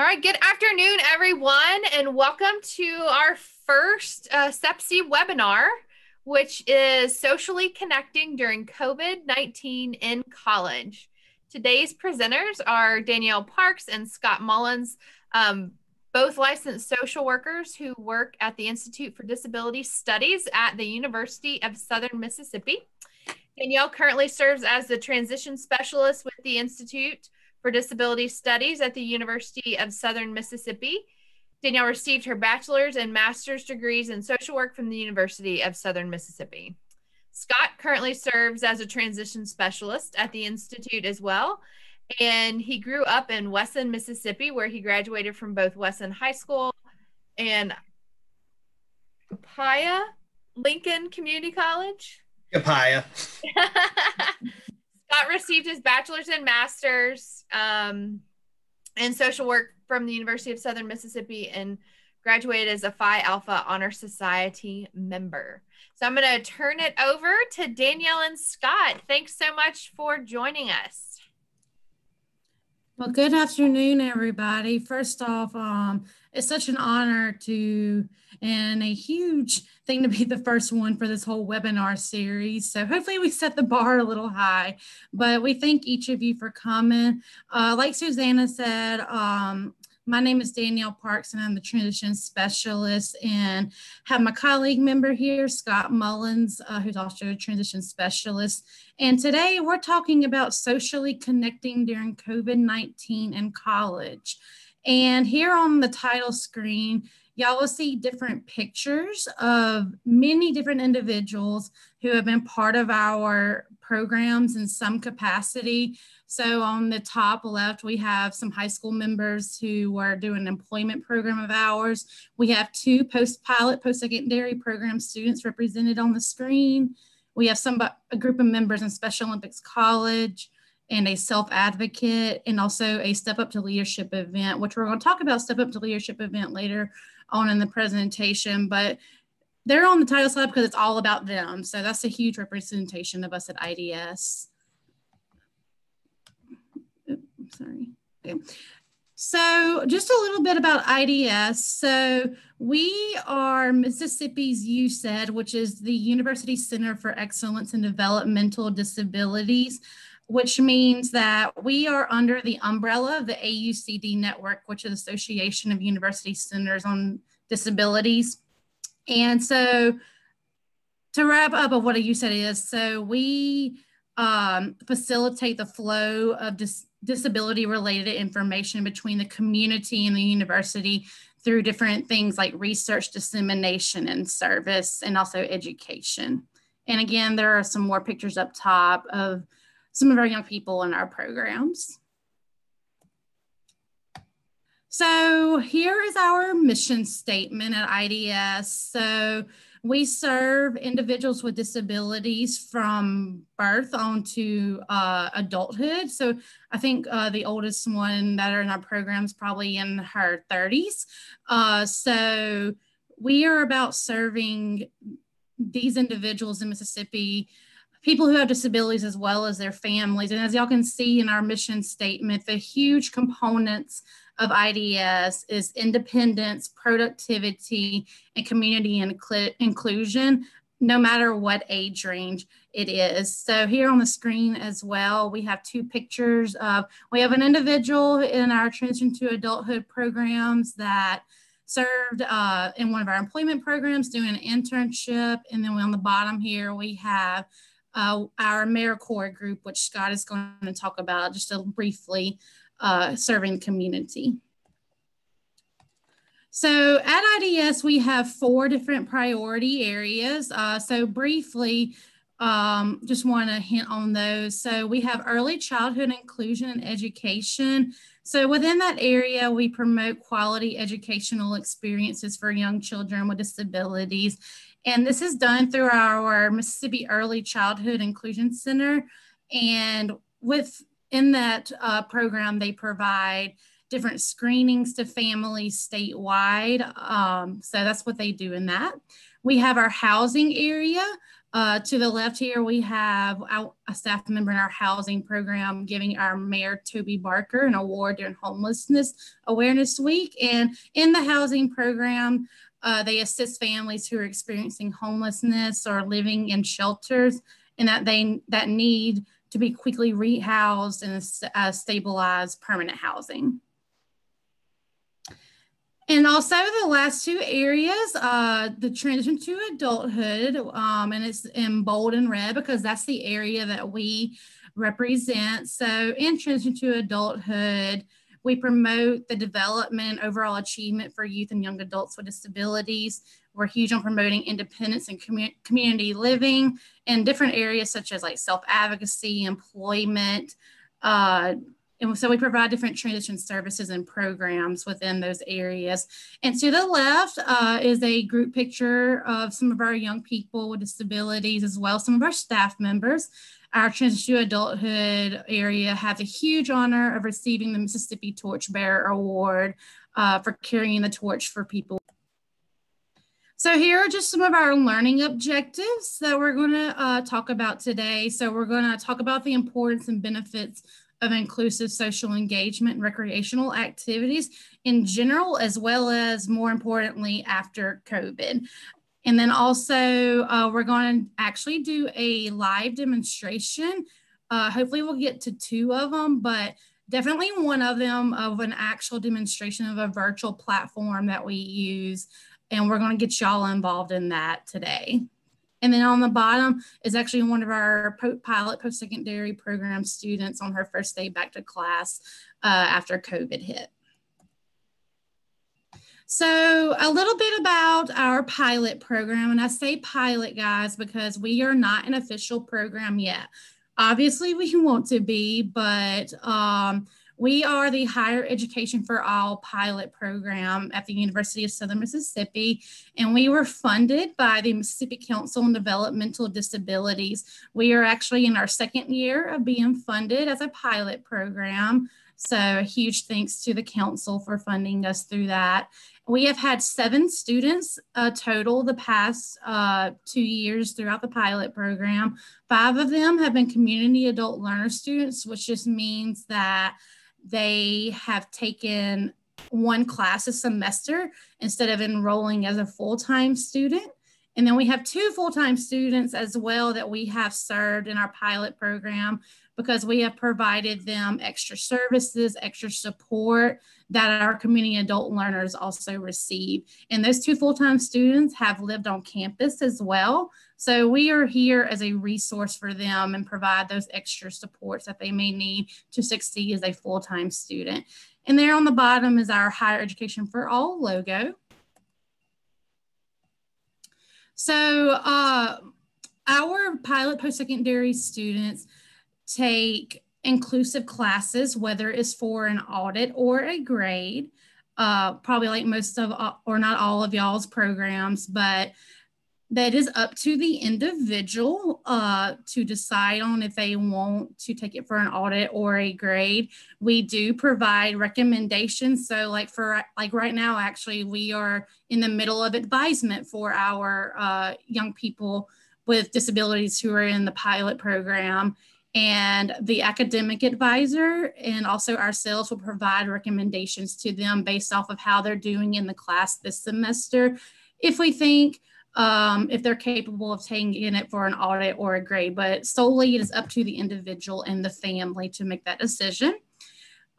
All right, good afternoon, everyone, and welcome to our first uh, SEPSEA webinar, which is socially connecting during COVID 19 in college. Today's presenters are Danielle Parks and Scott Mullins, um, both licensed social workers who work at the Institute for Disability Studies at the University of Southern Mississippi. Danielle currently serves as the transition specialist with the Institute for Disability Studies at the University of Southern Mississippi. Danielle received her bachelor's and master's degrees in social work from the University of Southern Mississippi. Scott currently serves as a transition specialist at the Institute as well. And he grew up in Wesson, Mississippi, where he graduated from both Wesson High School and Paya Lincoln Community College. Copiah. Scott received his bachelor's and master's um, in social work from the University of Southern Mississippi and graduated as a Phi Alpha Honor Society member. So I'm going to turn it over to Danielle and Scott. Thanks so much for joining us. Well, good afternoon, everybody. First off, um, it's such an honor to and a huge thing to be the first one for this whole webinar series. So hopefully we set the bar a little high, but we thank each of you for coming. Uh, like Susanna said, um, my name is Danielle Parks and I'm the transition specialist and have my colleague member here, Scott Mullins, uh, who's also a transition specialist. And today we're talking about socially connecting during COVID-19 in college. And here on the title screen, y'all will see different pictures of many different individuals who have been part of our programs in some capacity. So on the top left, we have some high school members who are doing an employment program of ours. We have two post-pilot, post-secondary program students represented on the screen. We have some a group of members in Special Olympics College and a self-advocate and also a step up to leadership event, which we're going to talk about step up to leadership event later on in the presentation, but they're on the title slide because it's all about them. So that's a huge representation of us at IDS. Oops, sorry. Okay. So just a little bit about IDS. So we are Mississippi's UCEDD, which is the University Center for Excellence in Developmental Disabilities which means that we are under the umbrella of the AUCD network, which is Association of University Centers on Disabilities. And so to wrap up of what a UCEDD is, so we um, facilitate the flow of dis disability related information between the community and the university through different things like research dissemination and service and also education. And again, there are some more pictures up top of some of our young people in our programs. So here is our mission statement at IDS. So we serve individuals with disabilities from birth on to uh, adulthood. So I think uh, the oldest one that are in our program is probably in her 30s. Uh, so we are about serving these individuals in Mississippi people who have disabilities as well as their families. And as y'all can see in our mission statement, the huge components of IDS is independence, productivity, and community and inclusion, no matter what age range it is. So here on the screen as well, we have two pictures of, we have an individual in our transition to adulthood programs that served uh, in one of our employment programs doing an internship. And then on the bottom here, we have uh, our AmeriCorps group, which Scott is going to talk about just a briefly, uh, serving the community. So at IDS, we have four different priority areas. Uh, so briefly, um, just want to hint on those. So we have early childhood inclusion and education. So within that area, we promote quality educational experiences for young children with disabilities and this is done through our Mississippi Early Childhood Inclusion Center. And within that uh, program, they provide different screenings to families statewide. Um, so that's what they do in that. We have our housing area. Uh, to the left here, we have a staff member in our housing program giving our mayor, Toby Barker, an award during Homelessness Awareness Week. And in the housing program, uh, they assist families who are experiencing homelessness or living in shelters and that they that need to be quickly rehoused and uh, stabilized permanent housing. And also the last two areas, uh, the transition to adulthood, um, and it's in bold and red because that's the area that we represent. So in transition to adulthood, we promote the development, overall achievement for youth and young adults with disabilities. We're huge on promoting independence and commu- community living in different areas such as like self-advocacy, employment, uh, and so we provide different transition services and programs within those areas. And to the left uh, is a group picture of some of our young people with disabilities, as well some of our staff members. Our Transition to Adulthood area has a huge honor of receiving the Mississippi Torchbearer Award uh, for carrying the torch for people. So here are just some of our learning objectives that we're going to uh, talk about today. So we're going to talk about the importance and benefits of inclusive social engagement and recreational activities in general, as well as more importantly, after COVID. And then also, uh, we're going to actually do a live demonstration. Uh, hopefully, we'll get to two of them, but definitely one of them of an actual demonstration of a virtual platform that we use. And we're going to get y'all involved in that today. And then on the bottom is actually one of our pilot post-secondary program students on her first day back to class uh, after COVID hit. So a little bit about our pilot program, and I say pilot guys because we are not an official program yet. Obviously we want to be, but um, we are the Higher Education for All pilot program at the University of Southern Mississippi, and we were funded by the Mississippi Council on Developmental Disabilities. We are actually in our second year of being funded as a pilot program. So, a huge thanks to the council for funding us through that. We have had seven students uh, total the past uh, two years throughout the pilot program. Five of them have been community adult learner students, which just means that they have taken one class a semester instead of enrolling as a full-time student. And then we have two full-time students as well that we have served in our pilot program because we have provided them extra services, extra support that our community adult learners also receive. And those two full-time students have lived on campus as well. So we are here as a resource for them and provide those extra supports that they may need to succeed as a full-time student. And there on the bottom is our Higher Education for All logo. So uh, our pilot post-secondary students take inclusive classes, whether it's for an audit or a grade, uh, probably like most of, or not all of y'all's programs, but that is up to the individual uh, to decide on if they want to take it for an audit or a grade. We do provide recommendations. So, like for like right now, actually, we are in the middle of advisement for our uh, young people with disabilities who are in the pilot program. And the academic advisor and also ourselves will provide recommendations to them based off of how they're doing in the class this semester. If we think um, if they're capable of taking it for an audit or a grade, but solely it is up to the individual and the family to make that decision.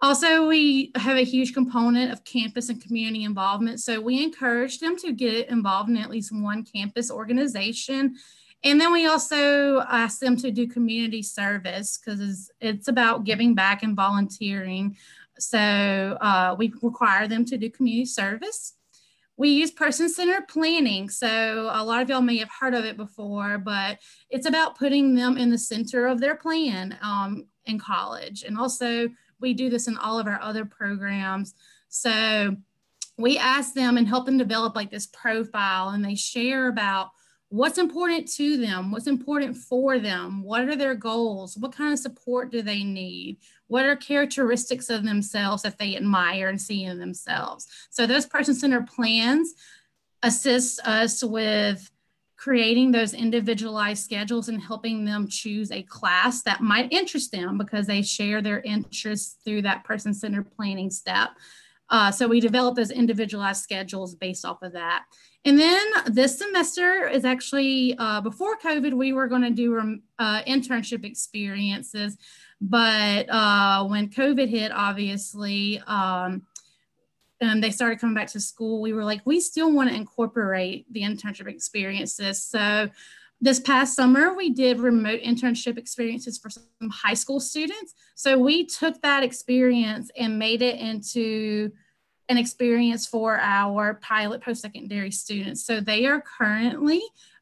Also, we have a huge component of campus and community involvement. So we encourage them to get involved in at least one campus organization. And then we also ask them to do community service because it's about giving back and volunteering. So uh, we require them to do community service. We use person centered planning. So, a lot of y'all may have heard of it before, but it's about putting them in the center of their plan um, in college. And also, we do this in all of our other programs. So, we ask them and help them develop like this profile, and they share about what's important to them, what's important for them, what are their goals, what kind of support do they need, what are characteristics of themselves that they admire and see in themselves. So those person-centered plans assists us with creating those individualized schedules and helping them choose a class that might interest them because they share their interests through that person centered planning step. Uh, so we develop those individualized schedules based off of that. And then this semester is actually uh, before COVID, we were going to do um, uh, internship experiences. But uh, when COVID hit, obviously, um, and they started coming back to school, we were like, we still want to incorporate the internship experiences. So this past summer, we did remote internship experiences for some high school students. So we took that experience and made it into an experience for our pilot post secondary students. So they are currently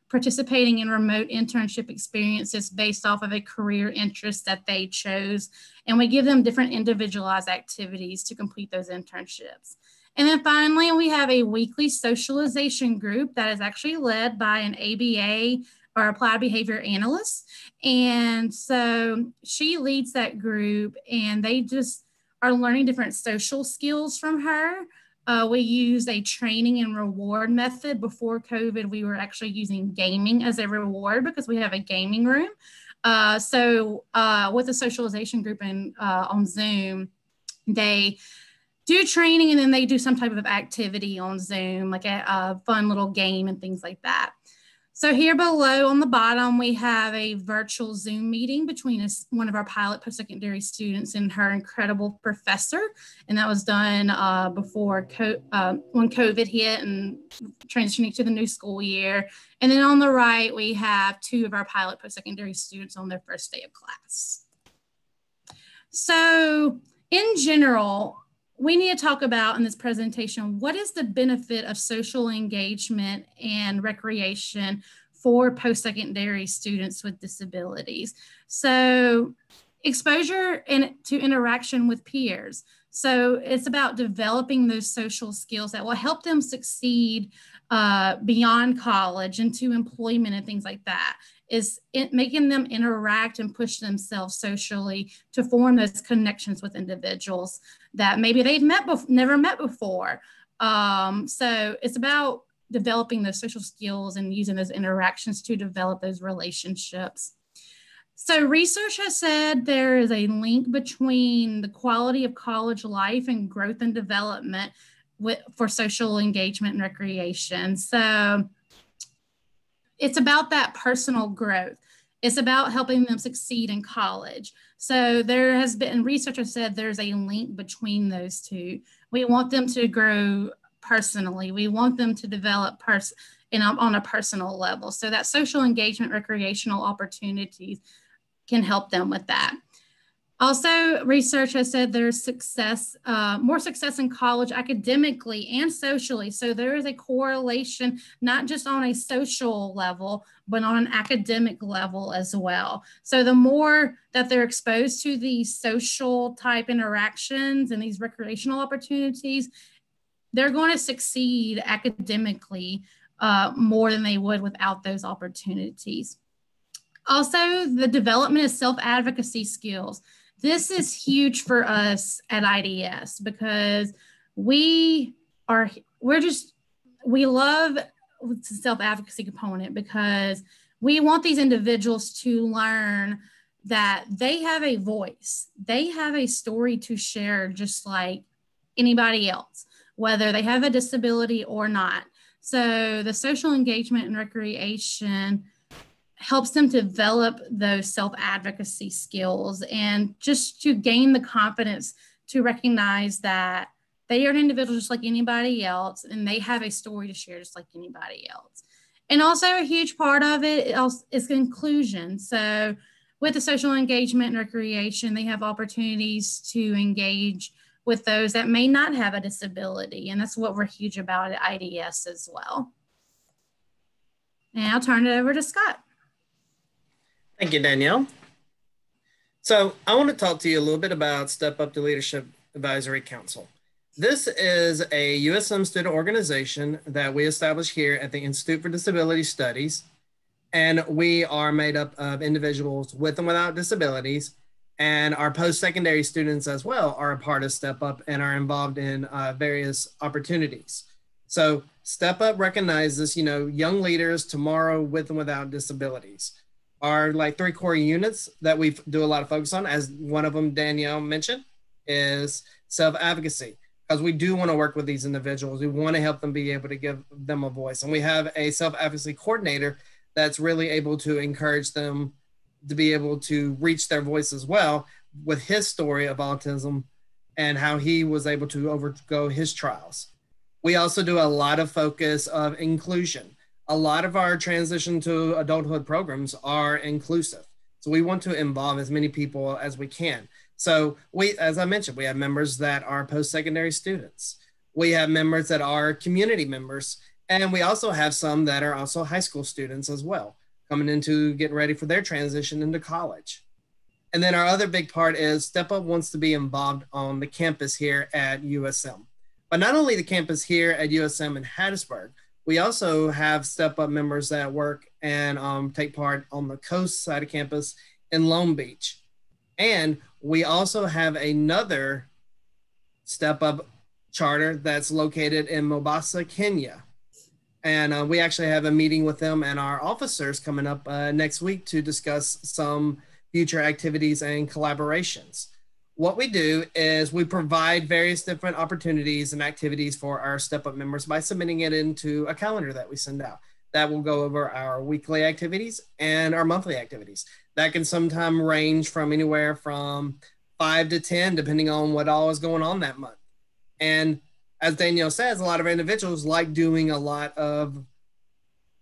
participating in remote internship experiences based off of a career interest that they chose. And we give them different individualized activities to complete those internships. And then finally, we have a weekly socialization group that is actually led by an ABA or applied behavior analyst. And so she leads that group and they just are learning different social skills from her. Uh, we use a training and reward method. Before COVID, we were actually using gaming as a reward because we have a gaming room. Uh, so uh, with the socialization group and uh, on Zoom, they do training and then they do some type of activity on Zoom, like a, a fun little game and things like that. So here below on the bottom, we have a virtual Zoom meeting between one of our pilot post-secondary students and her incredible professor. And that was done uh, before co uh, when COVID hit and transitioning to the new school year. And then on the right, we have two of our pilot post-secondary students on their first day of class. So in general, we need to talk about in this presentation what is the benefit of social engagement and recreation for post-secondary students with disabilities? So exposure in, to interaction with peers. So it's about developing those social skills that will help them succeed uh, beyond college into employment and things like that is it making them interact and push themselves socially to form those connections with individuals that maybe they've met bef- never met before. Um, so it's about developing those social skills and using those interactions to develop those relationships. So, research has said there is a link between the quality of college life and growth and development with, for social engagement and recreation. So, it's about that personal growth. It's about helping them succeed in college. So there has been researchers said there's a link between those two. We want them to grow personally. We want them to develop pers- in, on a personal level. So that social engagement, recreational opportunities can help them with that. Also, research has said there's success, uh, more success in college academically and socially. So there is a correlation, not just on a social level, but on an academic level as well. So the more that they're exposed to these social type interactions and these recreational opportunities, they're going to succeed academically uh, more than they would without those opportunities. Also, the development of self advocacy skills this is huge for us at IDS because we are we're just we love the self-advocacy component because we want these individuals to learn that they have a voice. They have a story to share just like anybody else whether they have a disability or not. So the social engagement and recreation helps them develop those self advocacy skills and just to gain the confidence to recognize that they are an individual just like anybody else and they have a story to share just like anybody else. And also, a huge part of it is inclusion. So, with the social engagement and recreation, they have opportunities to engage with those that may not have a disability. And that's what we're huge about at IDS as well. And I'll turn it over to Scott. Thank you, Danielle. So I want to talk to you a little bit about Step Up to Leadership Advisory Council. This is a USM student organization that we established here at the Institute for Disability Studies. And we are made up of individuals with and without disabilities. And our post-secondary students as well are a part of Step Up and are involved in uh, various opportunities. So Step Up recognizes, you know, young leaders tomorrow with and without disabilities. Our like three core units that we do a lot of focus on, as one of them Danielle mentioned, is self advocacy because we do want to work with these individuals. We want to help them be able to give them a voice. And we have a self advocacy coordinator that's really able to encourage them to be able to reach their voice as well with his story of autism and how he was able to overgo his trials. We also do a lot of focus of inclusion. A lot of our transition to adulthood programs are inclusive. So we want to involve as many people as we can. So we, as I mentioned, we have members that are post-secondary students. We have members that are community members, and we also have some that are also high school students as well, coming into getting ready for their transition into college. And then our other big part is Step Up wants to be involved on the campus here at USM. But not only the campus here at USM in Hattiesburg, we also have Step Up members that work and um, take part on the coast side of campus in Long Beach. And we also have another Step Up charter that's located in Mombasa, Kenya. And uh, we actually have a meeting with them and our officers coming up uh, next week to discuss some future activities and collaborations. What we do is we provide various different opportunities and activities for our Step Up members by submitting it into a calendar that we send out. That will go over our weekly activities and our monthly activities that can sometimes range from anywhere from five to 10, depending on what all is going on that month. And as Danielle says, a lot of individuals like doing a lot of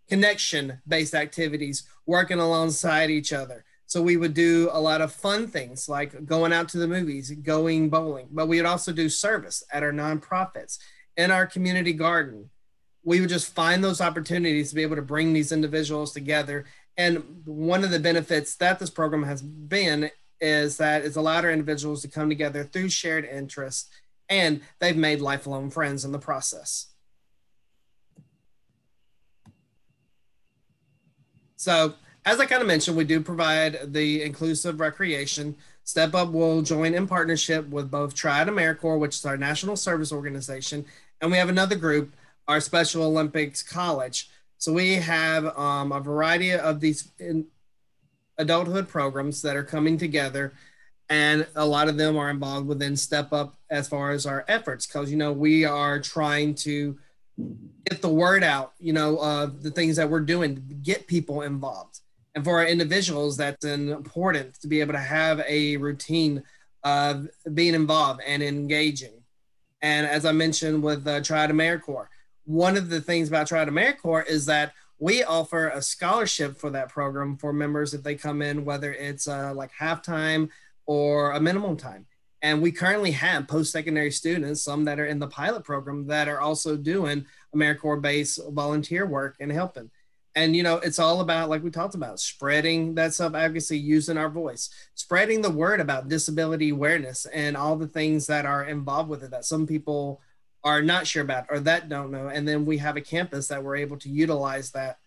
connection based activities, working alongside each other. So we would do a lot of fun things like going out to the movies, going bowling, but we would also do service at our nonprofits, in our community garden. We would just find those opportunities to be able to bring these individuals together and one of the benefits that this program has been is that it's allowed our individuals to come together through shared interests and they've made lifelong friends in the process. So, as I kind of mentioned, we do provide the inclusive recreation. Step Up will join in partnership with both Triad AmeriCorps, which is our national service organization, and we have another group, our Special Olympics College, so we have um, a variety of these adulthood programs that are coming together, and a lot of them are involved within Step Up as far as our efforts, because you know we are trying to get the word out. You know, uh, the things that we're doing, to get people involved, and for our individuals, that's important to be able to have a routine of being involved and engaging. And as I mentioned with uh, Triad AmeriCorps, one of the things about Triad AmeriCorps is that we offer a scholarship for that program for members if they come in, whether it's uh, like halftime or a minimum time. And we currently have post secondary students, some that are in the pilot program, that are also doing AmeriCorps based volunteer work and helping. And, you know, it's all about, like we talked about, spreading that self advocacy, using our voice, spreading the word about disability awareness and all the things that are involved with it that some people are not sure about or that don't know. And then we have a campus that we're able to utilize that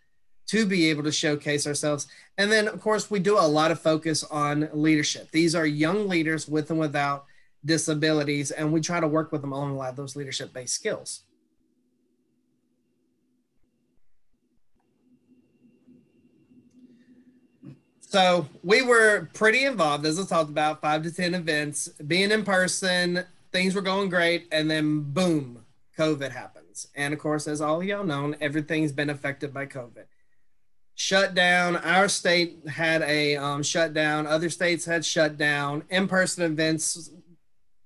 to be able to showcase ourselves. And then, of course, we do a lot of focus on leadership. These are young leaders with and without disabilities, and we try to work with them on a lot of those leadership based skills. So we were pretty involved, as I talked about, five to 10 events, being in person, things were going great, and then boom, COVID happens. And of course, as all y'all know, everything's been affected by COVID. Shut down. Our state had a um, shutdown. Other states had shut down. In-person events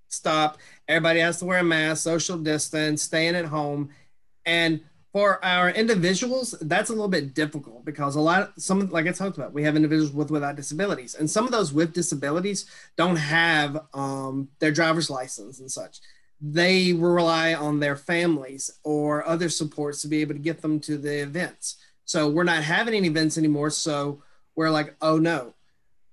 stop. Everybody has to wear a mask, social distance, staying at home, and for our individuals, that's a little bit difficult because a lot of some like I talked about, we have individuals with without disabilities, and some of those with disabilities don't have um, their driver's license and such. They rely on their families or other supports to be able to get them to the events. So we're not having any events anymore. So we're like, oh no,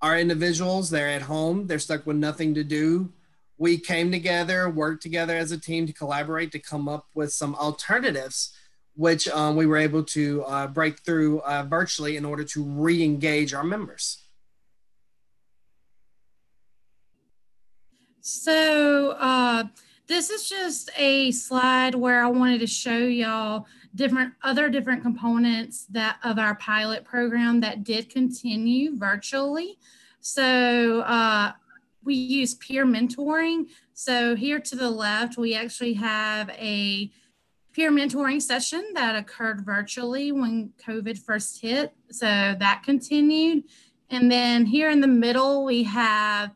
our individuals, they're at home, they're stuck with nothing to do. We came together, worked together as a team to collaborate to come up with some alternatives which um, we were able to uh, break through uh, virtually in order to re-engage our members. So uh, this is just a slide where I wanted to show y'all different other different components that of our pilot program that did continue virtually. So uh, we use peer mentoring. So here to the left, we actually have a peer mentoring session that occurred virtually when COVID first hit. So that continued. And then here in the middle, we have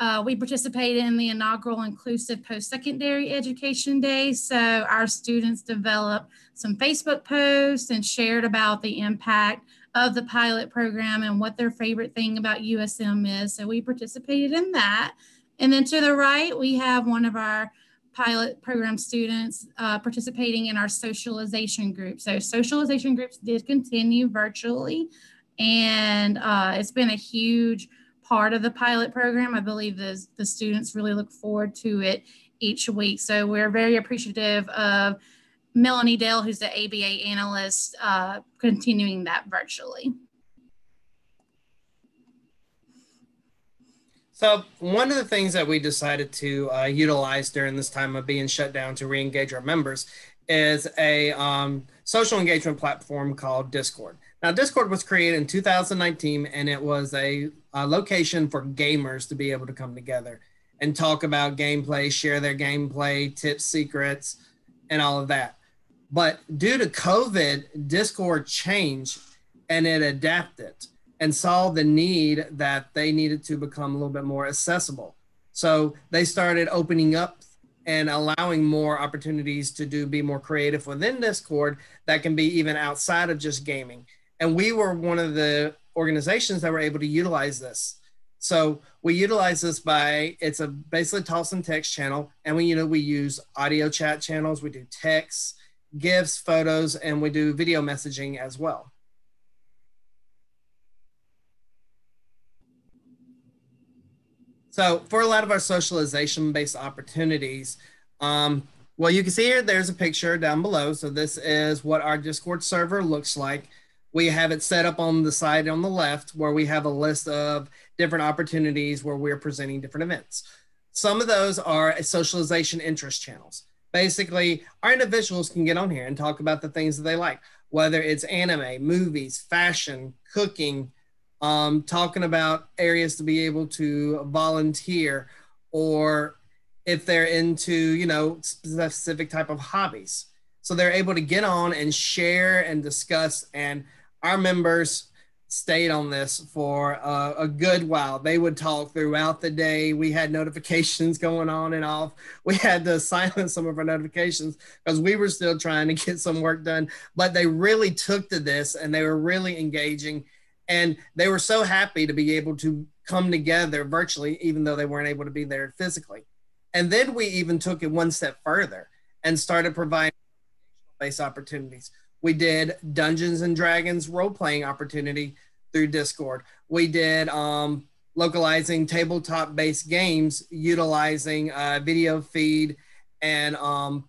uh, we participated in the inaugural Inclusive Post-Secondary Education Day. So our students developed some Facebook posts and shared about the impact of the pilot program and what their favorite thing about USM is. So we participated in that. And then to the right, we have one of our pilot program students uh, participating in our socialization group. So socialization groups did continue virtually and uh, it's been a huge part of the pilot program. I believe the, the students really look forward to it each week. So we're very appreciative of Melanie Dale, who's the ABA analyst, uh, continuing that virtually. So one of the things that we decided to uh, utilize during this time of being shut down to re-engage our members is a um, social engagement platform called Discord. Now, Discord was created in 2019, and it was a, a, location for gamers to be able to come together and talk about gameplay, share their gameplay, tips, secrets, and all of that. But due to COVID, Discord changed and it adapted and saw the need that they needed to become a little bit more accessible. So they started opening up and allowing more opportunities to do be more creative within Discord that can be even outside of just gaming and we were one of the organizations that were able to utilize this. So we utilize this by it's a basically toss and text channel, and we you know we use audio chat channels, we do texts, gifs, photos, and we do video messaging as well. So for a lot of our socialization based opportunities, um, well, you can see here, there's a picture down below. So this is what our Discord server looks like we have it set up on the side on the left where we have a list of different opportunities where we're presenting different events. Some of those are socialization interest channels. Basically, our individuals can get on here and talk about the things that they like, whether it's anime, movies, fashion, cooking, um, talking about areas to be able to volunteer, or if they're into, you know, specific type of hobbies. So they're able to get on and share and discuss and our members stayed on this for uh, a good while. They would talk throughout the day. We had notifications going on and off. We had to silence some of our notifications because we were still trying to get some work done. But they really took to this and they were really engaging. And they were so happy to be able to come together virtually, even though they weren't able to be there physically. And then we even took it one step further and started providing based opportunities we did Dungeons and Dragons role playing opportunity through Discord. We did um, localizing tabletop based games utilizing uh, video feed and um,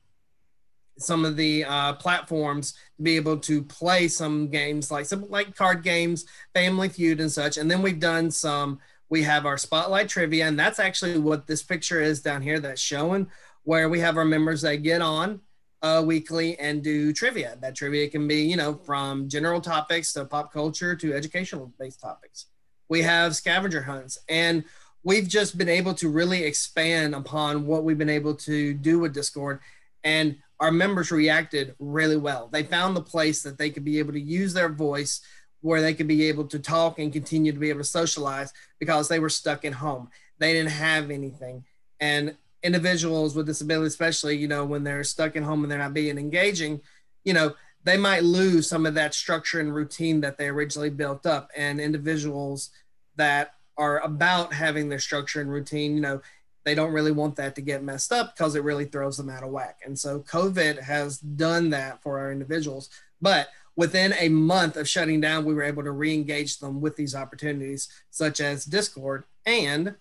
some of the uh, platforms to be able to play some games like some like card games, Family Feud, and such. And then we've done some. We have our spotlight trivia, and that's actually what this picture is down here that's showing, where we have our members that get on uh, weekly and do trivia. That trivia can be, you know, from general topics to pop culture to educational based topics. We have scavenger hunts, and we've just been able to really expand upon what we've been able to do with Discord. And our members reacted really well. They found the place that they could be able to use their voice where they could be able to talk and continue to be able to socialize because they were stuck at home. They didn't have anything. And individuals with disabilities, especially, you know, when they're stuck at home and they're not being engaging, you know, they might lose some of that structure and routine that they originally built up. And individuals that are about having their structure and routine, you know, they don't really want that to get messed up because it really throws them out of whack. And so COVID has done that for our individuals. But within a month of shutting down, we were able to re engage them with these opportunities, such as Discord and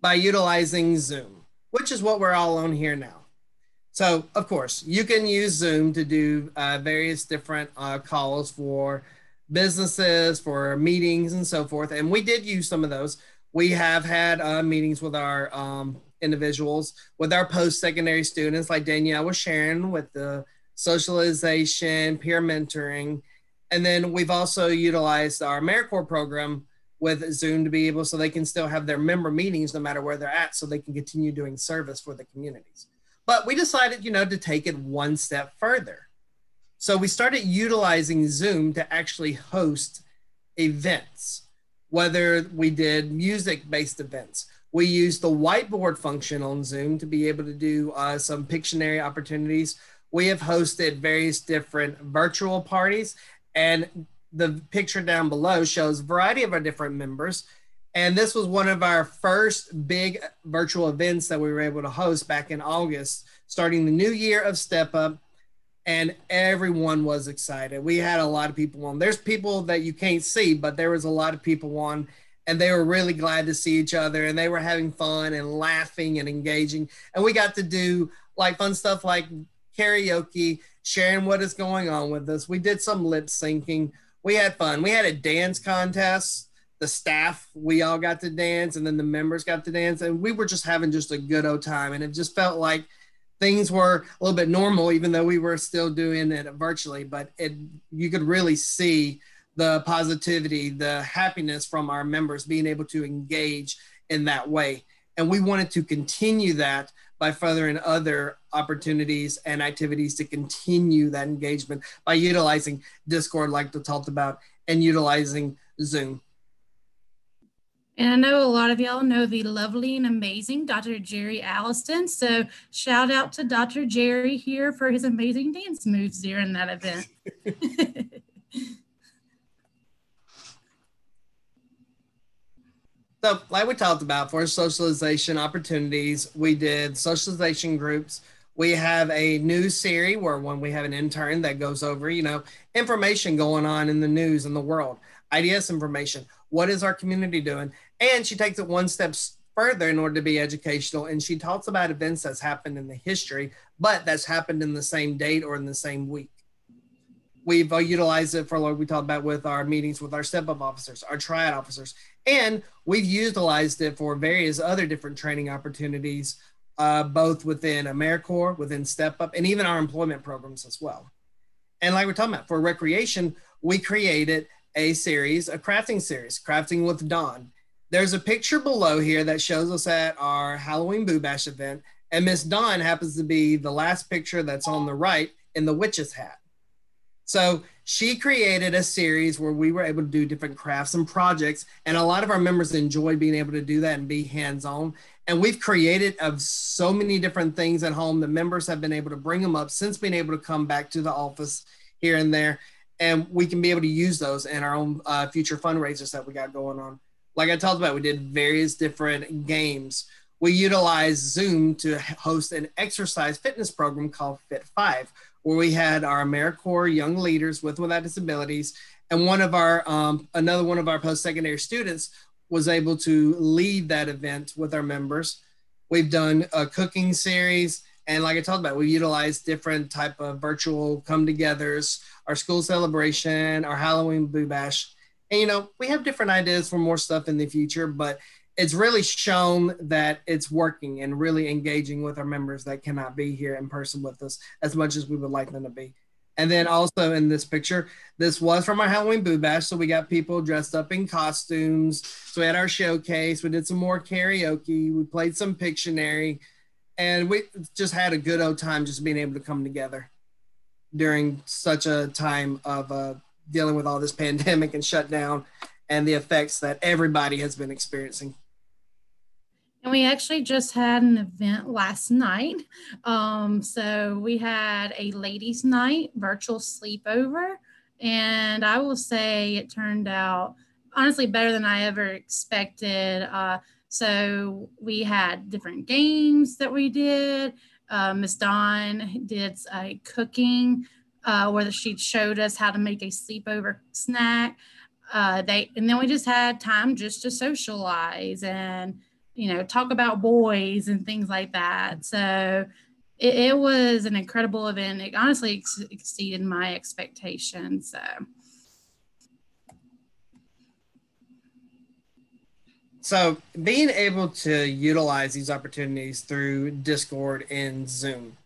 by utilizing Zoom, which is what we're all on here now. So, of course, you can use Zoom to do uh, various different uh, calls for businesses, for meetings, and so forth. And we did use some of those. We have had uh, meetings with our um, individuals, with our post secondary students, like Danielle was sharing with the socialization, peer mentoring. And then we've also utilized our AmeriCorps program with Zoom to be able so they can still have their member meetings no matter where they're at so they can continue doing service for the communities. But we decided, you know, to take it one step further. So we started utilizing Zoom to actually host events, whether we did music based events. We used the whiteboard function on Zoom to be able to do uh, some Pictionary opportunities. We have hosted various different virtual parties and the picture down below shows a variety of our different members. And this was one of our first big virtual events that we were able to host back in August, starting the new year of Step Up. And everyone was excited. We had a lot of people on. There's people that you can't see, but there was a lot of people on, and they were really glad to see each other and they were having fun and laughing and engaging. And we got to do like fun stuff like karaoke, sharing what is going on with us. We did some lip syncing we had fun. We had a dance contest. The staff, we all got to dance, and then the members got to dance, and we were just having just a good old time. And it just felt like things were a little bit normal, even though we were still doing it virtually. But it, you could really see the positivity, the happiness from our members being able to engage in that way. And we wanted to continue that by furthering other opportunities and activities to continue that engagement by utilizing Discord, like we talked about, and utilizing Zoom. And I know a lot of y'all know the lovely and amazing Dr. Jerry Alliston. So shout out to Dr. Jerry here for his amazing dance moves during that event. So, like we talked about, for socialization opportunities, we did socialization groups. We have a news series where when we have an intern that goes over, you know, information going on in the news in the world, IDS information. What is our community doing? And she takes it one step further in order to be educational. And she talks about events that's happened in the history, but that's happened in the same date or in the same week. We've uh, utilized it for like we talked about with our meetings with our step up officers, our triad officers, and we've utilized it for various other different training opportunities, uh, both within AmeriCorps, within Step Up, and even our employment programs as well. And like we're talking about for recreation, we created a series, a crafting series, Crafting with Dawn. There's a picture below here that shows us at our Halloween Boo Bash event, and Miss Dawn happens to be the last picture that's on the right in the witch's hat. So she created a series where we were able to do different crafts and projects, and a lot of our members enjoyed being able to do that and be hands-on. And we've created of so many different things at home. The members have been able to bring them up since being able to come back to the office here and there, and we can be able to use those in our own uh, future fundraisers that we got going on. Like I talked about, we did various different games. We utilized Zoom to host an exercise fitness program called Fit Five where we had our AmeriCorps young leaders with and without disabilities, and one of our um, another one of our post-secondary students was able to lead that event with our members. We've done a cooking series, and like I talked about, we utilized different type of virtual come-togethers, our school celebration, our Halloween boo bash, and you know we have different ideas for more stuff in the future, but it's really shown that it's working and really engaging with our members that cannot be here in person with us as much as we would like them to be. And then also in this picture, this was from our Halloween Boo Bash. So we got people dressed up in costumes. So we had our showcase. We did some more karaoke. We played some Pictionary. And we just had a good old time just being able to come together during such a time of uh, dealing with all this pandemic and shutdown and the effects that everybody has been experiencing. And we actually just had an event last night. Um, so we had a ladies' night virtual sleepover. And I will say it turned out honestly better than I ever expected. Uh, so we had different games that we did. Uh, Miss Dawn did a cooking uh, where she showed us how to make a sleepover snack. Uh, they and then we just had time just to socialize and you know, talk about boys and things like that. So it, it was an incredible event. It honestly ex- exceeded my expectations. So. So being able to utilize these opportunities through Discord and Zoom,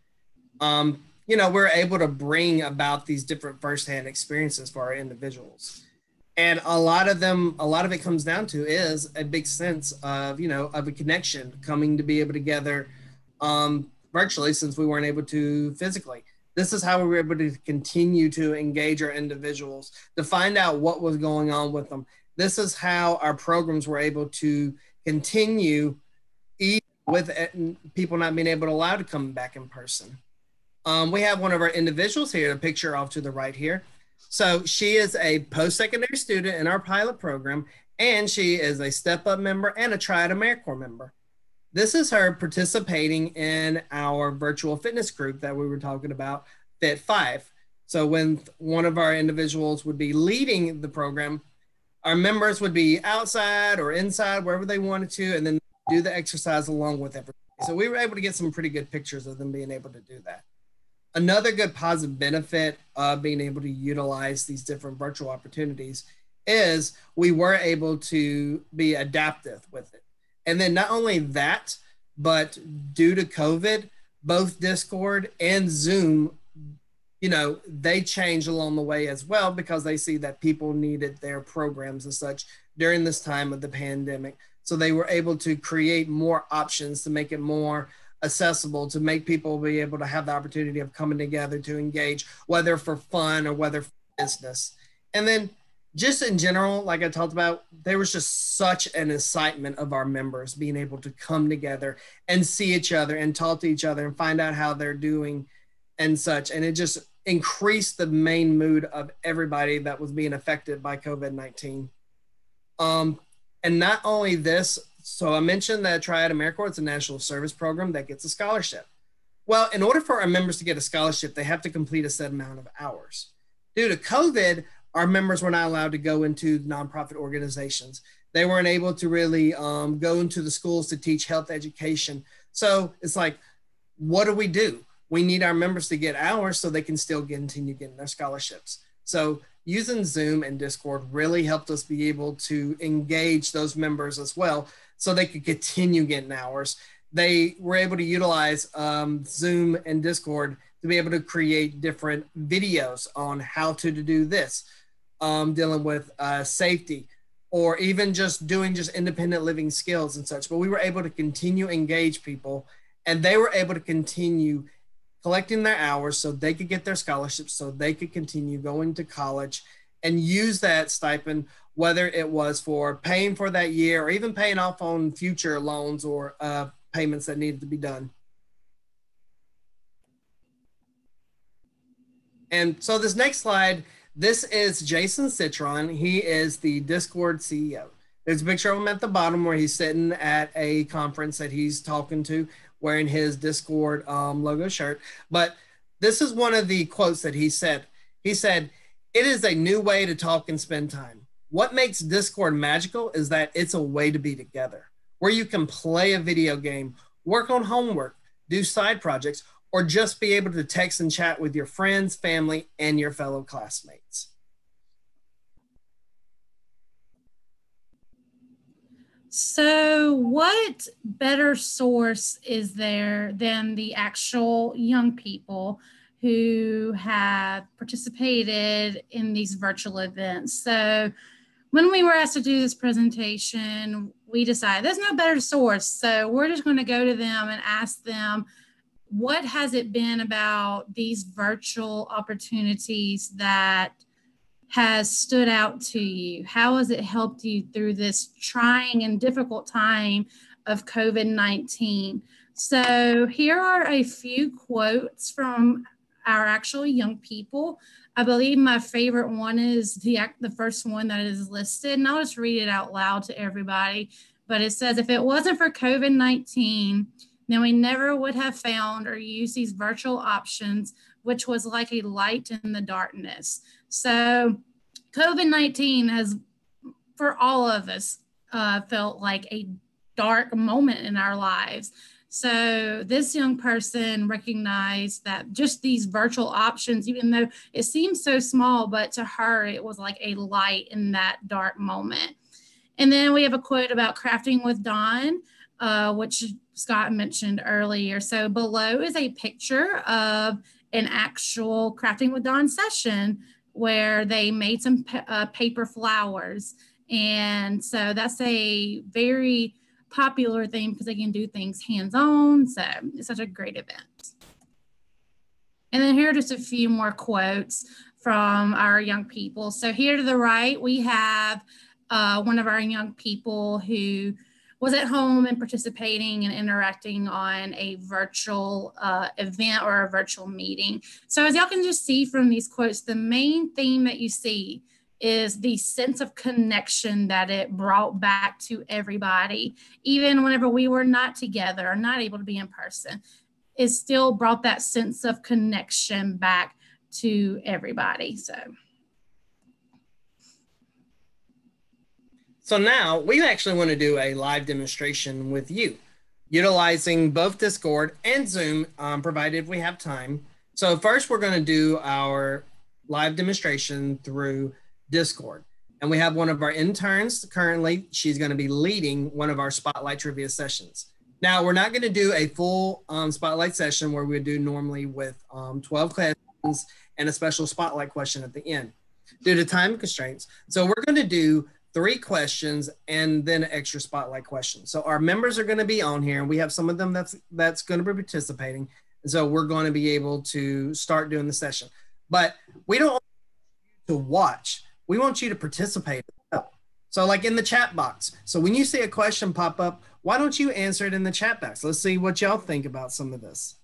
um, you know, we're able to bring about these different firsthand experiences for our individuals. And a lot of them, a lot of it comes down to is a big sense of, you know, of a connection coming to be able to together um, virtually since we weren't able to physically. This is how we were able to continue to engage our individuals to find out what was going on with them. This is how our programs were able to continue even with people not being able to allow to come back in person. Um, we have one of our individuals here, a picture off to the right here. So she is a post-secondary student in our pilot program, and she is a Step Up member and a Triad AmeriCorps member. This is her participating in our virtual fitness group that we were talking about, Fit Five. So when one of our individuals would be leading the program, our members would be outside or inside, wherever they wanted to, and then do the exercise along with everybody. So we were able to get some pretty good pictures of them being able to do that another good positive benefit of being able to utilize these different virtual opportunities is we were able to be adaptive with it. And then not only that, but due to COVID, both Discord and Zoom, you know, they changed along the way as well because they see that people needed their programs and such during this time of the pandemic. So they were able to create more options to make it more accessible to make people be able to have the opportunity of coming together to engage, whether for fun or whether for business. And then just in general, like I talked about, there was just such an excitement of our members being able to come together and see each other and talk to each other and find out how they're doing and such. And it just increased the main mood of everybody that was being affected by COVID 19. Um, and not only this, so I mentioned that Triad AmeriCorps, it's a national service program that gets a scholarship. Well, in order for our members to get a scholarship, they have to complete a set amount of hours. Due to COVID, our members were not allowed to go into nonprofit organizations. They weren't able to really um, go into the schools to teach health education. So it's like, what do we do? We need our members to get hours so they can still continue getting their scholarships. So using Zoom and Discord really helped us be able to engage those members as well so they could continue getting hours. They were able to utilize um, Zoom and Discord to be able to create different videos on how to, to do this, um, dealing with uh, safety, or even just doing just independent living skills and such. But we were able to continue engage people, and they were able to continue collecting their hours so they could get their scholarships, so they could continue going to college and use that stipend whether it was for paying for that year or even paying off on future loans or uh, payments that needed to be done. And so this next slide, this is Jason Citron. He is the Discord CEO. There's a picture of him at the bottom where he's sitting at a conference that he's talking to wearing his Discord um, logo shirt. But this is one of the quotes that he said. He said, It is a new way to talk and spend time what makes Discord magical is that it's a way to be together where you can play a video game, work on homework, do side projects, or just be able to text and chat with your friends, family, and your fellow classmates. So, what better source is there than the actual young people who have participated in these virtual events? So, when we were asked to do this presentation, we decided there's no better source. So we're just going to go to them and ask them, what has it been about these virtual opportunities that has stood out to you? How has it helped you through this trying and difficult time of COVID 19? So, here are a few quotes from our actual young people I believe my favorite one is the the first one that is listed, and I'll just read it out loud to everybody. But it says, if it wasn't for COVID 19, then we never would have found or used these virtual options, which was like a light in the darkness. So, COVID 19 has, for all of us, uh, felt like a dark moment in our lives. So this young person recognized that just these virtual options, even though it seems so small, but to her, it was like a light in that dark moment. And then we have a quote about crafting with Dawn, uh, which Scott mentioned earlier. So below is a picture of an actual crafting with Dawn session where they made some uh, paper flowers. And so that's a very popular thing because they can do things hands on. So it's such a great event. And then here are just a few more quotes from our young people. So here to the right, we have uh, one of our young people who was at home and participating and interacting on a virtual uh, event or a virtual meeting. So as y'all can just see from these quotes, the main theme that you see is the sense of connection that it brought back to everybody, even whenever we were not together or not able to be in person. It still brought that sense of connection back to everybody. So. So now we actually want to do a live demonstration with you, utilizing both Discord and Zoom, um, provided we have time. So first we're going to do our live demonstration through Discord. And we have one of our interns currently. She's going to be leading one of our spotlight trivia sessions. Now, we're not going to do a full um, spotlight session where we do normally with um, 12 questions and a special spotlight question at the end due to time constraints. So we're going to do three questions and then an extra spotlight question. So our members are going to be on here and we have some of them that's that's going to be participating. So we're going to be able to start doing the session. But we don't to watch we want you to participate. So, like in the chat box. So, when you see a question pop up, why don't you answer it in the chat box? Let's see what y'all think about some of this.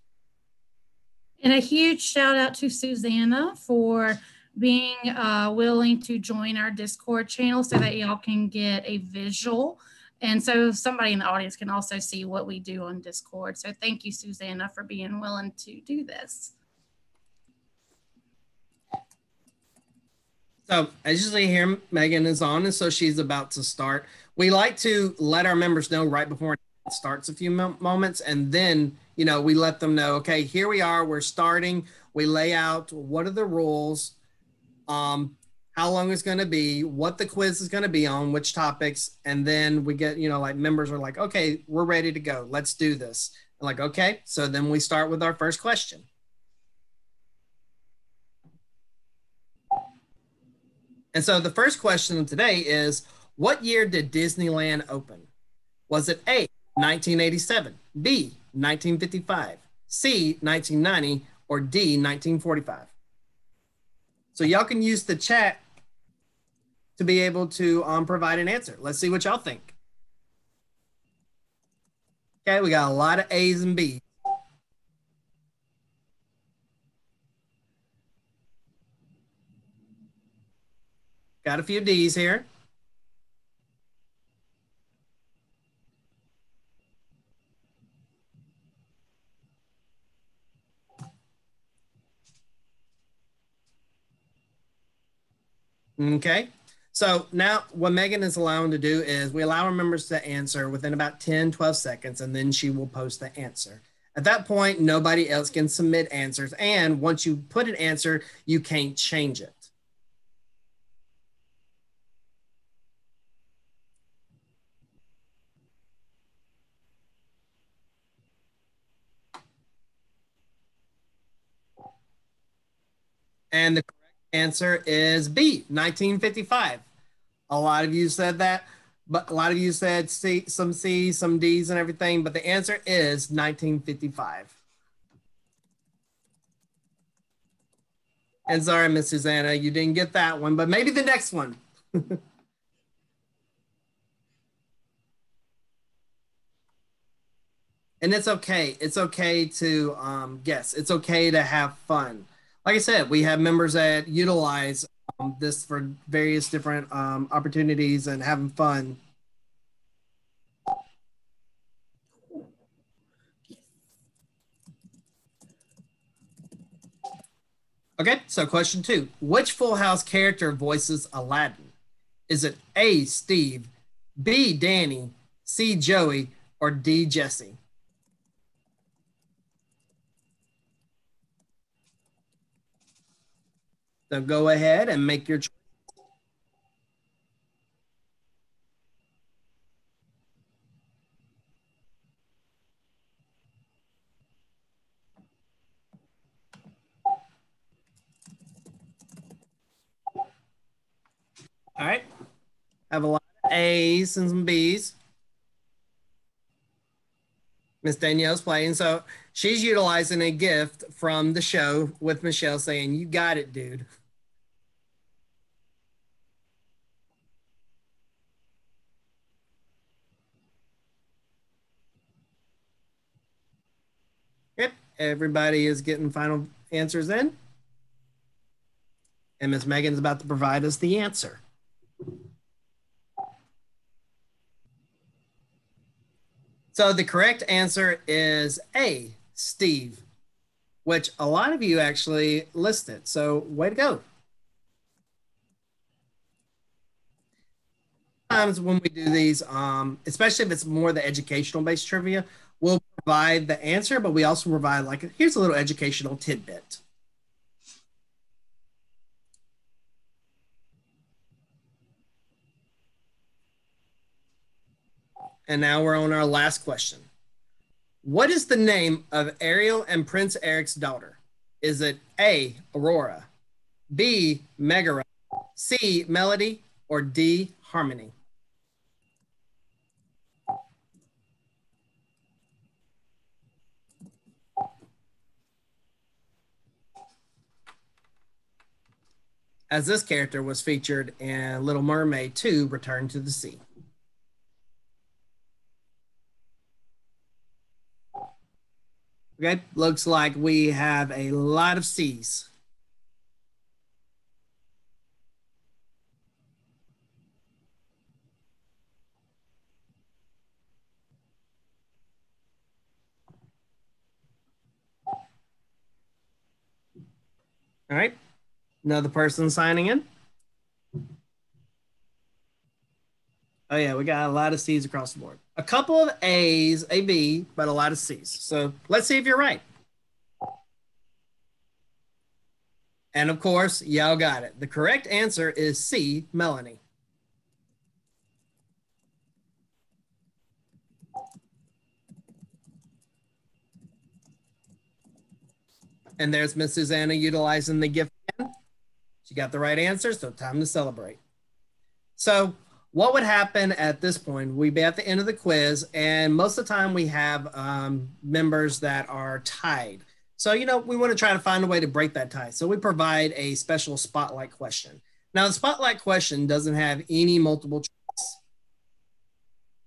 And a huge shout out to Susanna for being uh, willing to join our Discord channel so that y'all can get a visual. And so somebody in the audience can also see what we do on Discord. So thank you, Susanna, for being willing to do this. So as you see here, Megan is on, and so she's about to start. We like to let our members know right before it starts a few moments, and then you know we let them know, okay, here we are, we're starting. We lay out what are the rules, um, how long it's going to be, what the quiz is going to be on, which topics, and then we get you know like members are like, okay, we're ready to go, let's do this. Like, okay, so then we start with our first question. And so the first question today is what year did Disneyland open? Was it A, 1987, B, 1955, C, 1990, or D, 1945? So y'all can use the chat to be able to um, provide an answer. Let's see what y'all think. Okay, we got a lot of A's and B's. Got a few D's here. Okay. So now what Megan is allowing to do is we allow our members to answer within about 10, 12 seconds, and then she will post the answer. At that point, nobody else can submit answers. And once you put an answer, you can't change it. And the answer is B, 1955. A lot of you said that, but a lot of you said C, some C, some D's, and everything. But the answer is 1955. And sorry, Miss Susanna, you didn't get that one, but maybe the next one. and it's okay. It's okay to um, guess. It's okay to have fun like I said, we have members that utilize um, this for various different um, opportunities and having fun. Okay, so question two. Which Full House character voices Aladdin? Is it A, Steve, B, Danny, C, Joey, or D, Jesse? So go ahead and make your choice. All right. Have a lot of A's and some B's. Miss Danielle's playing. So she's utilizing a gift from the show with Michelle saying, You got it, dude. Everybody is getting final answers in. And Miss Megan's about to provide us the answer. So the correct answer is A, Steve, which a lot of you actually listed. So way to go. Sometimes when we do these, um, especially if it's more the educational based trivia, provide the answer, but we also provide like, here's a little educational tidbit. And now we're on our last question. What is the name of Ariel and Prince Eric's daughter? Is it A, Aurora, B, Megara, C, Melody, or D, Harmony? As this character was featured in Little Mermaid 2 Return to the Sea. Okay, looks like we have a lot of C's. All right, another person signing in. Oh yeah, we got a lot of C's across the board. A couple of A's, a B, but a lot of C's. So let's see if you're right. And of course, y'all got it. The correct answer is C, Melody. And there's Miss Susanna utilizing the gift. She got the right answer, so time to celebrate. So what would happen at this point? We'd be at the end of the quiz, and most of the time we have um, members that are tied. So, you know, we want to try to find a way to break that tie. So we provide a special spotlight question. Now, the spotlight question doesn't have any multiple choice.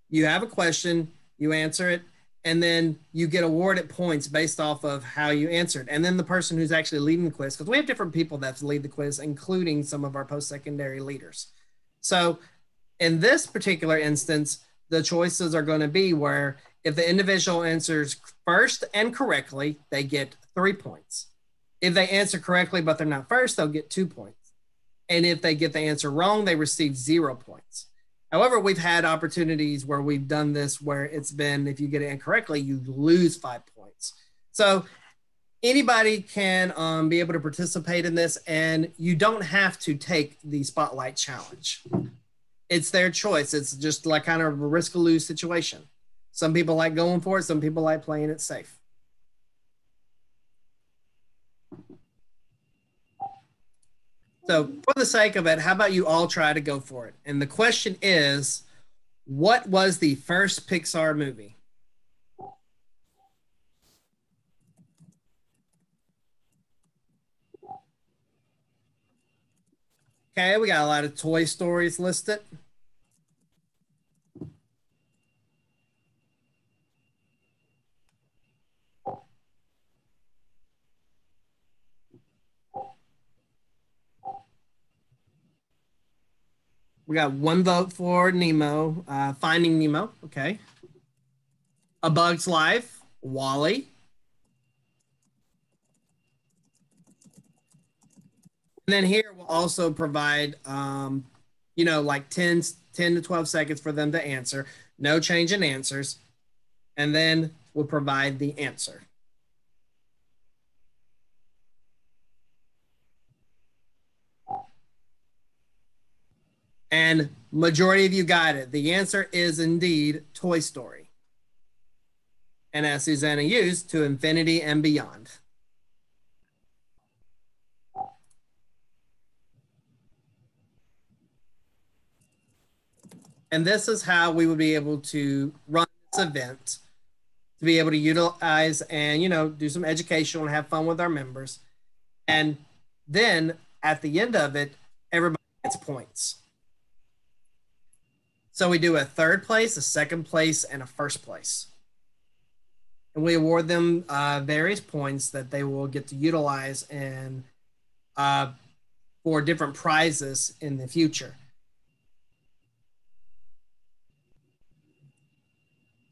You have a question, you answer it, and then you get awarded points based off of how you answered. And then the person who's actually leading the quiz, because we have different people that lead the quiz, including some of our post-secondary leaders. So in this particular instance, the choices are going to be where if the individual answers first and correctly, they get three points. If they answer correctly, but they're not first, they'll get two points. And if they get the answer wrong, they receive zero points. However, we've had opportunities where we've done this where it's been if you get it incorrectly, you lose five points. So anybody can um, be able to participate in this, and you don't have to take the spotlight challenge it's their choice. It's just like kind of a risk lose situation. Some people like going for it, some people like playing it safe. So, for the sake of it, how about you all try to go for it? And the question is what was the first Pixar movie? Okay, we got a lot of Toy Stories listed. We got one vote for Nemo, uh, Finding Nemo. Okay. A Bug's Life, WALL-E. And then here we'll also provide, um, you know, like 10, 10 to 12 seconds for them to answer. No change in answers. And then we'll provide the answer. And majority of you got it. The answer is indeed Toy Story. And as Susanna used, to infinity and beyond. And this is how we would be able to run this event to be able to utilize and, you know, do some educational and have fun with our members. And then at the end of it, everybody gets points. So we do a third place, a second place, and a first place. And we award them uh, various points that they will get to utilize and uh, for different prizes in the future.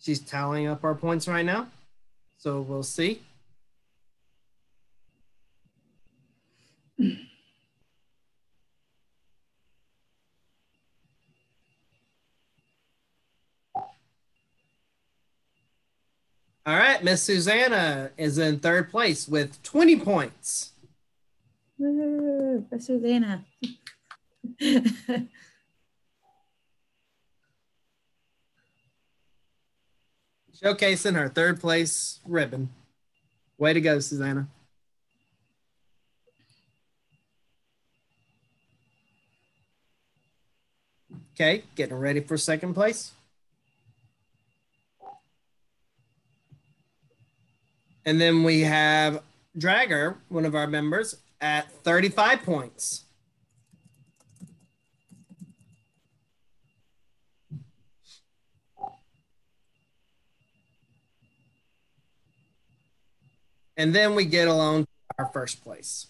She's tallying up our points right now. So we'll see. All right, Miss Susanna is in third place with 20 points. Woo, for Susanna. Showcasing her third place ribbon. Way to go, Susanna. Okay, getting ready for second place. And then we have Dragger, one of our members, at 35 points. And then we get along our first place.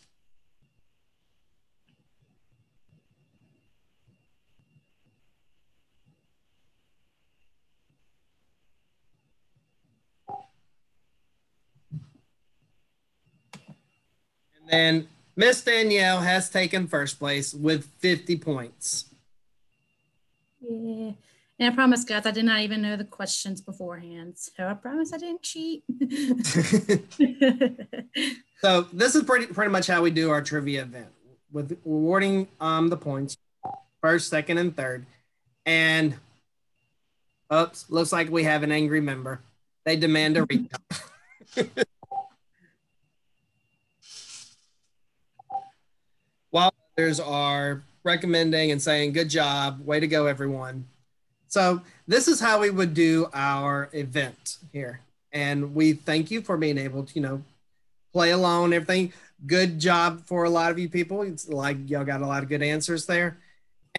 And Miss Danielle has taken first place with 50 points. Yeah. And I promise, guys, I did not even know the questions beforehand. So I promise I didn't cheat. so this is pretty pretty much how we do our trivia event with awarding um the points first, second, and third. And oops, looks like we have an angry member. They demand a recount. While others are recommending and saying, good job, way to go, everyone. So this is how we would do our event here. And we thank you for being able to, you know, play along, everything. Good job for a lot of you people. It's like y'all got a lot of good answers there.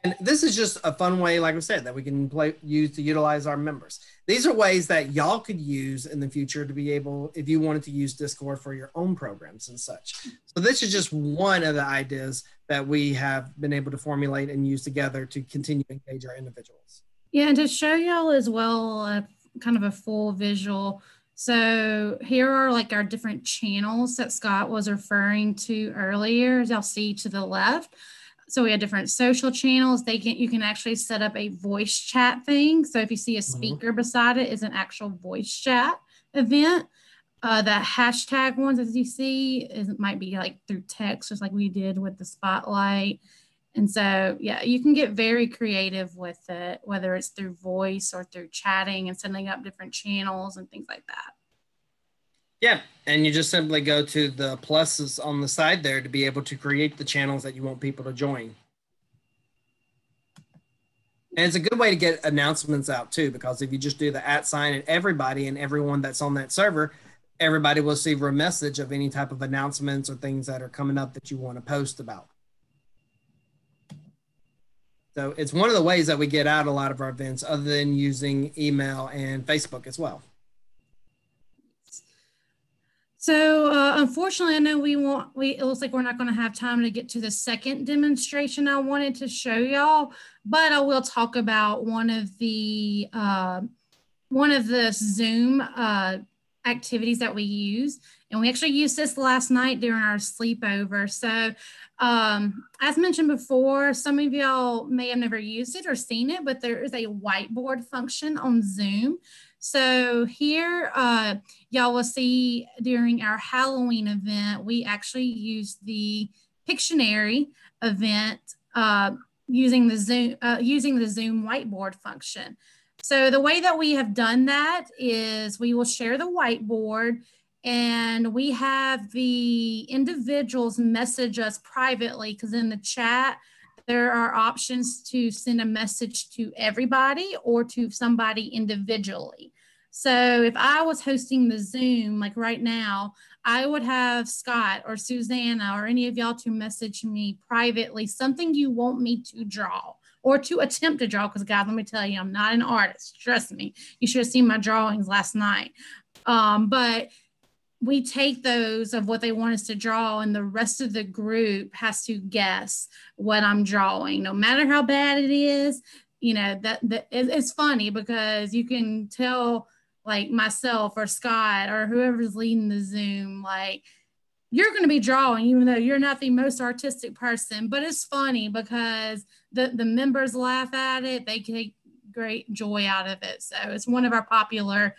And this is just a fun way, like I said, that we can play use to utilize our members. These are ways that y'all could use in the future to be able, if you wanted to use Discord for your own programs and such. So this is just one of the ideas that we have been able to formulate and use together to continue to engage our individuals. Yeah, and to show y'all as well, uh, kind of a full visual. So here are like our different channels that Scott was referring to earlier, as y'all see to the left. So we have different social channels. They can you can actually set up a voice chat thing. So if you see a mm-hmm. speaker mm-hmm. beside it, is an actual voice chat event. Uh, the hashtag ones, as you see, is might be like through text, just like we did with the spotlight. And so, yeah, you can get very creative with it, whether it's through voice or through chatting and setting up different channels and things like that. Yeah, and you just simply go to the pluses on the side there to be able to create the channels that you want people to join. And it's a good way to get announcements out too, because if you just do the at sign and everybody and everyone that's on that server, everybody will see a message of any type of announcements or things that are coming up that you want to post about. So it's one of the ways that we get out a lot of our events other than using email and Facebook as well. So uh, unfortunately, I know we want, we, it looks like we're not gonna have time to get to the second demonstration I wanted to show y'all, but I will talk about one of the, uh, one of the Zoom uh, activities that we use. And we actually used this last night during our sleepover. So um, as mentioned before, some of y'all may have never used it or seen it, but there is a whiteboard function on Zoom. So here, uh, y'all will see during our Halloween event, we actually used the Pictionary event uh, using the Zoom uh, using the Zoom whiteboard function. So the way that we have done that is we will share the whiteboard and we have the individuals message us privately because in the chat there are options to send a message to everybody or to somebody individually. So if I was hosting the Zoom, like right now, I would have Scott or Susanna or any of y'all to message me privately something you want me to draw or to attempt to draw. Because, God, let me tell you, I'm not an artist. Trust me. You should have seen my drawings last night. Um, but we take those of what they want us to draw, and the rest of the group has to guess what I'm drawing, no matter how bad it is. You know that, that it's funny because you can tell like myself or Scott or whoever's leading the Zoom, like you're going to be drawing, even though you're not the most artistic person. But it's funny because the the members laugh at it; they take great joy out of it. So it's one of our popular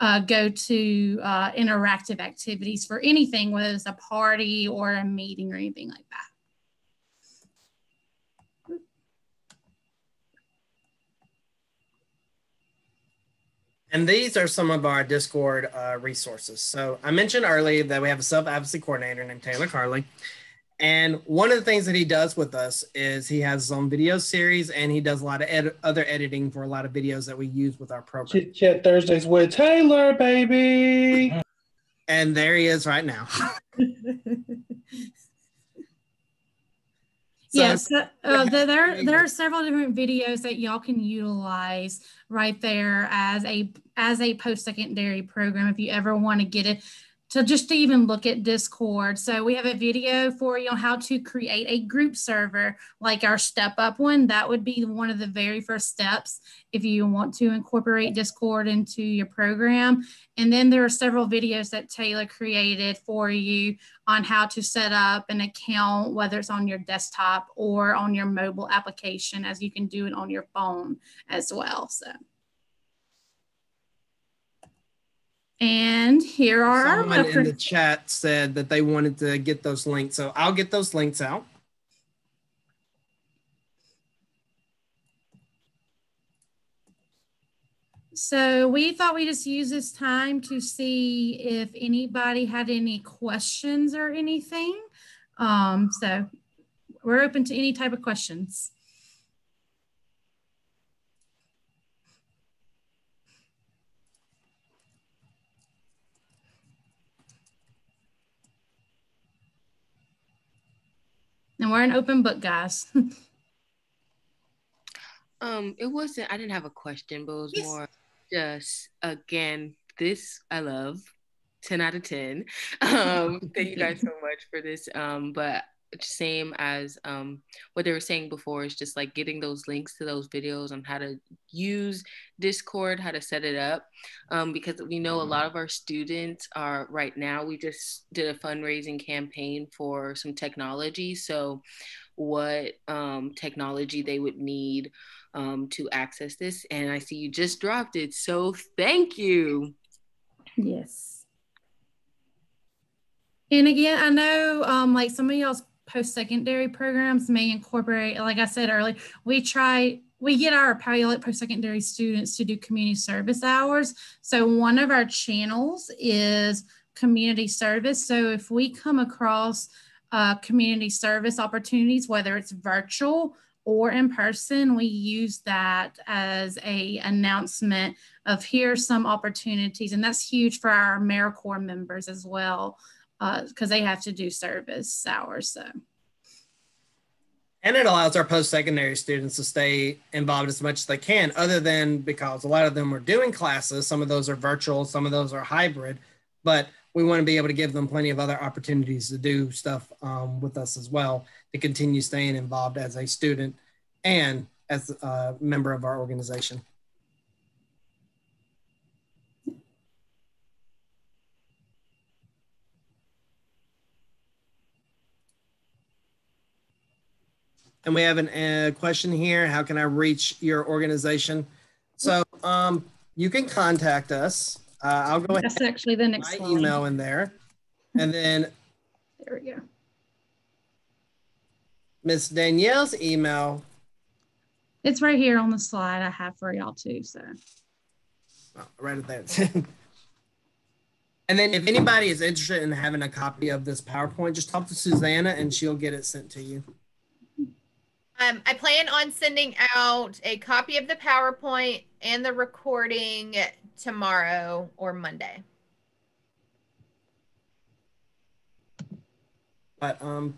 uh, go to uh, interactive activities for anything, whether it's a party or a meeting or anything like that. And these are some of our Discord uh, resources. So I mentioned earlier that we have a self-advocacy coordinator named Taylor Carley. And one of the things that he does with us is he has his own video series and he does a lot of ed- other editing for a lot of videos that we use with our program. Chit Chat Thursdays with Taylor, baby. And there he is right now. yes, uh, there there are several different videos that y'all can utilize right there as a as a post secondary program if you ever want to get it to just to even look at Discord. So we have a video for you on how to create a group server like our step up one. That would be one of the very first steps if you want to incorporate Discord into your program. And then there are several videos that Taylor created for you on how to set up an account, whether it's on your desktop or on your mobile application, as you can do it on your phone as well. So. And here are Someone our in the chat said that they wanted to get those links. So I'll get those links out. So we thought we just use this time to see if anybody had any questions or anything. Um, so we're open to any type of questions. And we're an open book, guys. um, it wasn't. I didn't have a question, but it was Yes. more just again. This I love. 10 out of 10 um thank you guys so much for this um but same as um what they were saying before is just like getting those links to those videos on how to use discord how to set it up um because we know a lot of our students are right now we just did a fundraising campaign for some technology. So what um technology they would need um to access this and i see you just dropped it so thank you. Yes. And again, I know um, like some of y'all's post-secondary programs may incorporate, like I said earlier, we try, we get our pilot post-secondary students to do community service hours. So one of our channels is community service. So if we come across uh, community service opportunities, whether it's virtual or in person, we use that as a announcement of here's some opportunities. And that's huge for our AmeriCorps members as well because uh, they have to do service hours. So. And it allows our post-secondary students to stay involved as much as they can, other than because a lot of them are doing classes. Some of those are virtual, some of those are hybrid, but we want to be able to give them plenty of other opportunities to do stuff um, with us as well to continue staying involved as a student and as a member of our organization. And we have a uh, question here. How can I reach your organization? So um, you can contact us. Uh, I'll go ahead. That's actually the next my email in there. And then There we go. Miss Danielle's email. It's right here on the slide I have for y'all too. So Oh, right at there. and then if anybody is interested in having a copy of this PowerPoint, just talk to Susanna and she'll get it sent to you. Um, I plan on sending out a copy of the PowerPoint and the recording tomorrow or Monday. But um,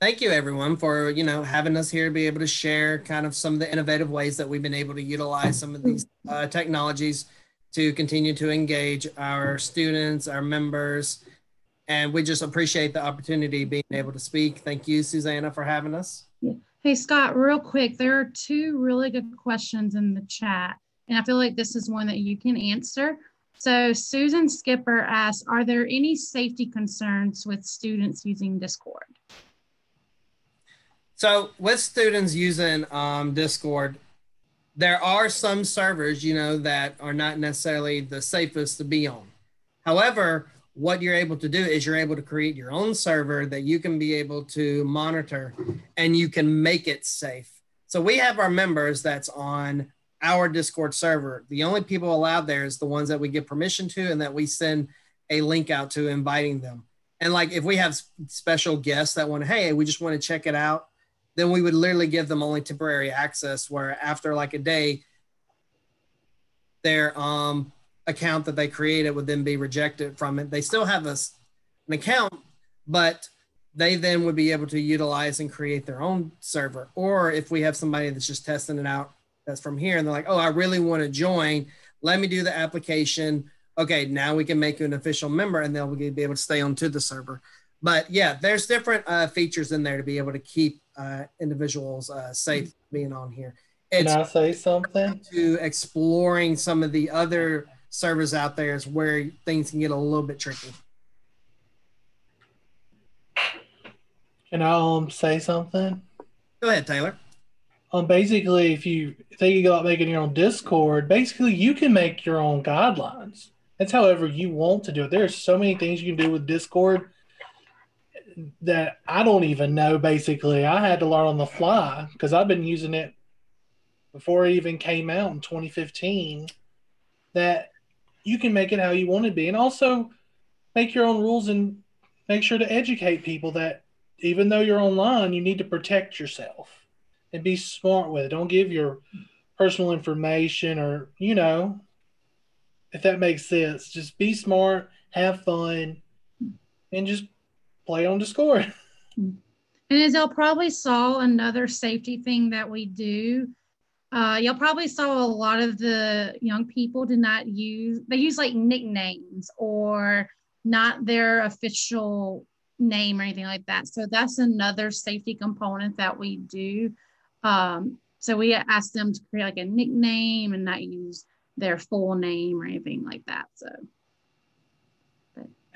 thank you everyone for you know having us here to be able to share kind of some of the innovative ways that we've been able to utilize some of these uh, technologies to continue to engage our students, our members, and we just appreciate the opportunity being able to speak. Thank you, Susanna, for having us. Yeah. Hey, Scott, real quick, there are two really good questions in the chat, and I feel like this is one that you can answer. So Susan Skipper asks, are there any safety concerns with students using Discord? So with students using um, Discord, there are some servers, you know, that are not necessarily the safest to be on. However, what you're able to do is you're able to create your own server that you can be able to monitor and you can make it safe. So we have our members that's on our Discord server. The only people allowed there is the ones that we give permission to and that we send a link out to inviting them. And like if we have special guests that want, hey, we just want to check it out, then we would literally give them only temporary access where after like a day, they're um account that they created would then be rejected from it. They still have a, an account, but they then would be able to utilize and create their own server. Or if we have somebody that's just testing it out that's from here and they're like, oh, I really want to join, let me do the application. Okay, now we can make you an official member and they'll be able to stay on to the server. But yeah, there's different uh, features in there to be able to keep uh, individuals uh, safe being on here. It's Can I say something? To exploring some of the other servers out there is where things can get a little bit tricky. Can I um say something? Go ahead, Taylor. Um, basically, if you think about making your own Discord, basically you can make your own guidelines. That's however you want to do it. There's so many things you can do with Discord that I don't even know. Basically, I had to learn on the fly because I've been using it before it even came out in 2015. That you can make it how you want it to be and also make your own rules and make sure to educate people that even though you're online you need to protect yourself and be smart with it. Don't give your personal information or you know if that makes sense. Just be smart have fun and just play on discord and as y'all probably saw another safety thing that we do uh, y'all probably saw a lot of the young people did not use, they use like nicknames or not their official name or anything like that. So that's another safety component that we do. Um, so we ask them to create like a nickname and not use their full name or anything like that. So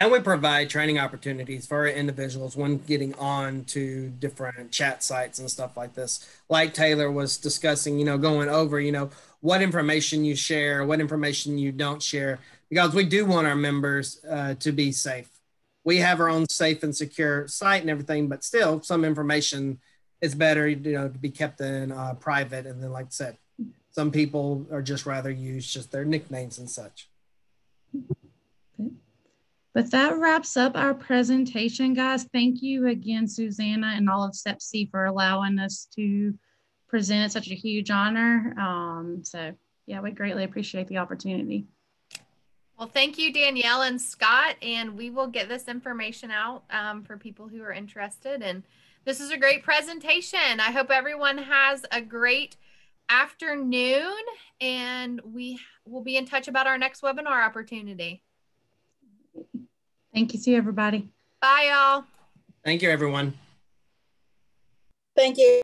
and we provide training opportunities for individuals when getting on to different chat sites and stuff like this. Like Taylor was discussing, you know, going over, you know, what information you share, what information you don't share, because we do want our members uh, to be safe. We have our own safe and secure site and everything, but still, some information is better, you know, to be kept in uh, private. And then, like I said, some people are just rather use just their nicknames and such. But that wraps up our presentation, guys. Thank you again, Susanna and all of SEPSEA for allowing us to present It's such a huge honor. Um, so yeah, we greatly appreciate the opportunity. Well, thank you, Danielle and Scott, and we will get this information out um, for people who are interested. And this is a great presentation. I hope everyone has a great afternoon, and we will be in touch about our next webinar opportunity. Thank you. See you, everybody. Bye, y'all. Thank you, everyone. Thank you.